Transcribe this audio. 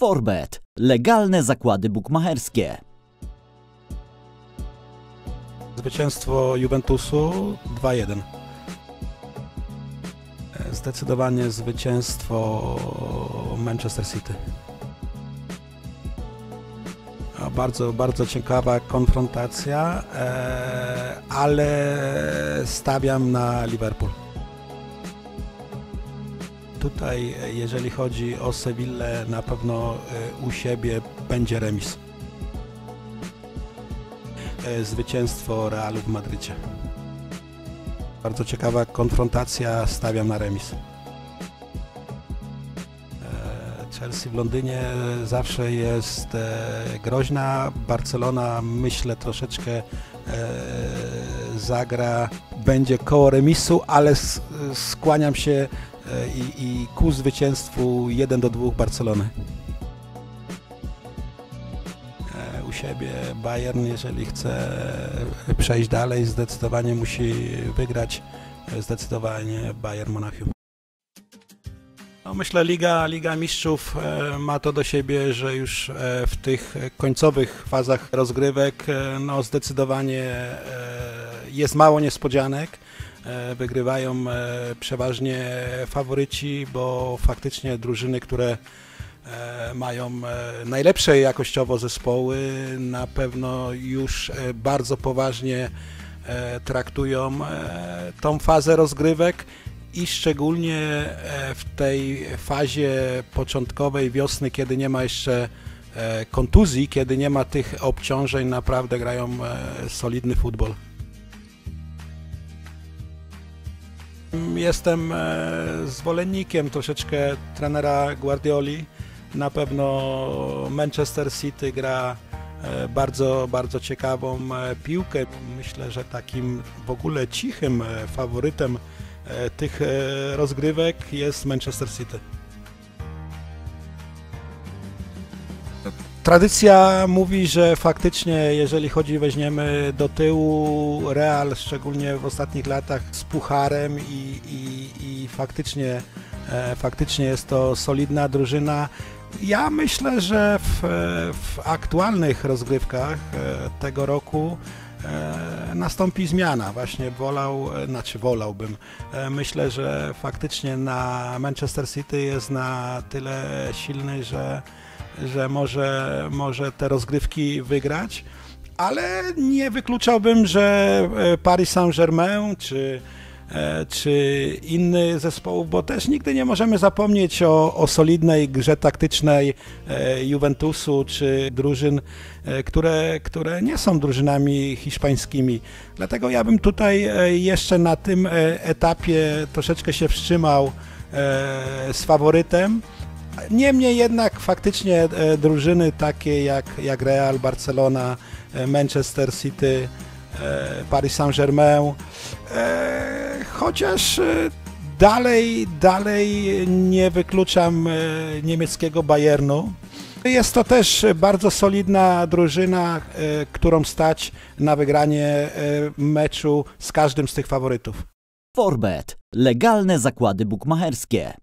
Forbet. Legalne zakłady bukmacherskie. Zwycięstwo Juventusu 2-1. Zdecydowanie zwycięstwo Manchester City. Bardzo, bardzo ciekawa konfrontacja, e, ale stawiam na Liverpool. Tutaj, e, jeżeli chodzi o Sewillę, na pewno e, u siebie będzie remis. E, Zwycięstwo Realu w Madrycie. Bardzo ciekawa konfrontacja, stawiam na remis. Chelsea w Londynie zawsze jest groźna. Barcelona myślę troszeczkę zagra, będzie koło remisu, ale skłaniam się i, i ku zwycięstwu 1 do 2 Barcelony. E, U siebie Bayern, jeżeli chce przejść dalej, zdecydowanie musi wygrać. E, Zdecydowanie Bayern Monachium. No myślę, Liga, Liga Mistrzów e, ma to do siebie, że już e, w tych końcowych fazach rozgrywek e, no zdecydowanie e, jest mało niespodzianek. E, Wygrywają e, przeważnie faworyci, bo faktycznie drużyny, które e, mają najlepsze jakościowo zespoły, na pewno już bardzo poważnie traktują tą fazę rozgrywek i szczególnie w tej fazie początkowej wiosny, kiedy nie ma jeszcze kontuzji, kiedy nie ma tych obciążeń, naprawdę grają solidny futbol. Jestem e, zwolennikiem troszeczkę trenera Guardioli. Na pewno Manchester City gra e, bardzo, bardzo ciekawą e, piłkę. Myślę, że takim w ogóle cichym faworytem tych rozgrywek jest Manchester City. Tradycja mówi, że faktycznie, jeżeli chodzi, weźmiemy do tyłu Real, szczególnie w ostatnich latach z pucharem i, i, i faktycznie, e, faktycznie jest to solidna drużyna. Ja myślę, że w, w aktualnych rozgrywkach e, tego roku e, nastąpi zmiana. Właśnie wolał, e, znaczy wolałbym. E, Myślę, że faktycznie na Manchester City jest na tyle silny, że że może, może te rozgrywki wygrać, ale nie wykluczałbym, że e, Paris Saint-Germain czy, e, czy inny zespołów, bo też nigdy nie możemy zapomnieć o, o solidnej grze taktycznej e, Juventusu czy drużyn, które, które nie są drużynami hiszpańskimi. Dlatego ja bym tutaj jeszcze na tym etapie troszeczkę się wstrzymał z faworytem. Niemniej jednak faktycznie e, drużyny takie jak, jak Real, Barcelona, e, Manchester City, e, Paris Saint-Germain, chociaż dalej, dalej nie wykluczam niemieckiego Bayernu. Jest to też bardzo solidna drużyna, którą stać na wygranie meczu z każdym z tych faworytów. Forbet. Legalne zakłady bukmacherskie.